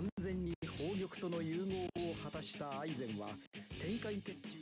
完全に宝玉との融合を果たしたアイゼンは展開的中